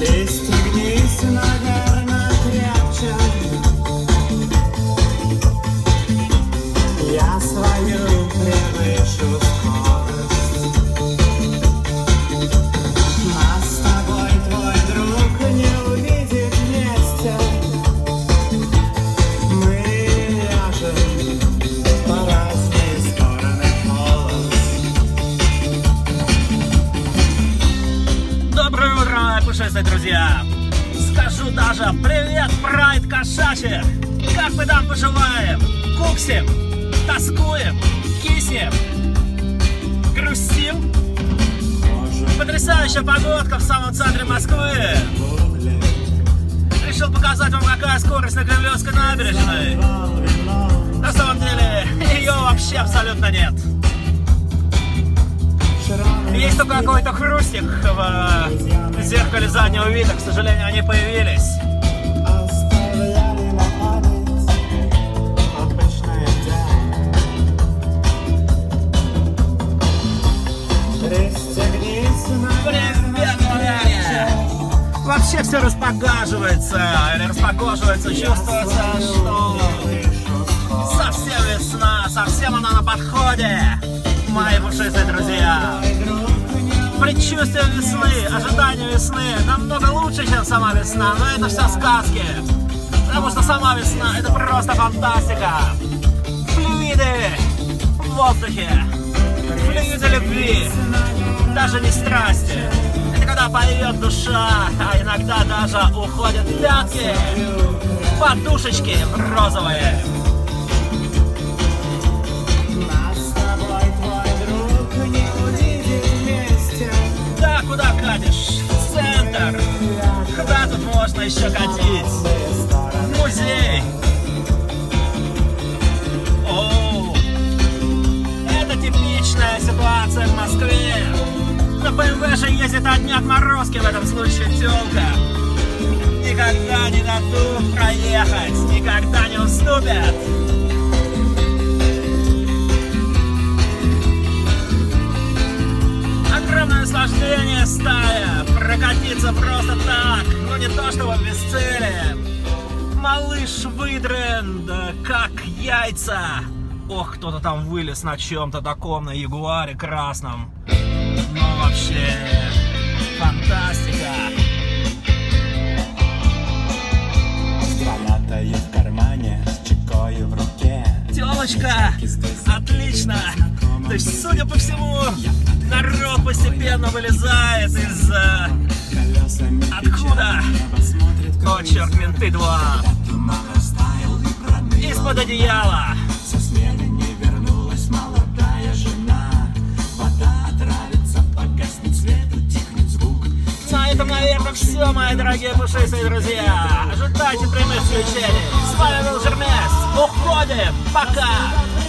Пристегнись, наверное, пушистые друзья! Скажу даже привет, прайд кошачьих! Как мы там поживаем? Куксим? Тоскуем? Киснем? Грустим? Потрясающая погодка в самом центре Москвы! Решил показать вам, какая скорость на Кремлевской набережной. На самом деле, ее вообще абсолютно нет. Есть только какой-то хрустик в э, зеркале заднего вида. К сожалению, они появились. Вообще все распогаживается, или распогоживается, чувствуется, что совсем весна, совсем она на подходе, мои пушистые друзья. Предчувствие весны, ожидание весны намного лучше, чем сама весна, но это все сказки. Потому что сама весна это просто фантастика. Флюиды в воздухе, флюиды любви, даже не страсти. Это когда поет душа, а иногда даже уходят пятки, подушечки розовые. Можно еще катить? Музей. О, это типичная ситуация в Москве. На БМВ же ездит одни отморозки в этом случае телка. Никогда не дадут проехать, никогда не уступят. Огромное наслаждение стая, прокатиться просто так, ну не то чтобы без цели. Малыш выдрен, да как яйца. Ох, кто-то там вылез на чем-то таком, на ягуаре красном. Ну вообще, фантастика. С гранатой в кармане, с чекою в руке. Телочка, отлично. То есть, судя по всему, народ постепенно вылезает из... Откуда? О, черт, менты два. Из-под одеяла. На этом, наверное, все, мои дорогие пушистые друзья. Ожидайте прямых включений. С вами был Жермес. Уходим. Пока.